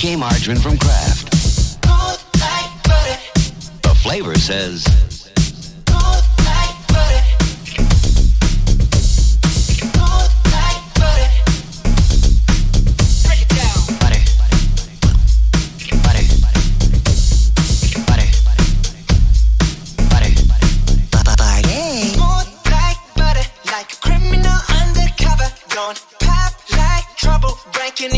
K. margarine from Kraft. Like butter. The flavor says Smooth like butter. Smooth like butter. Break it down. butter. Butter. Butter. Butter. Butter. Like butter, like a criminal undercover. Pop like trouble, breaking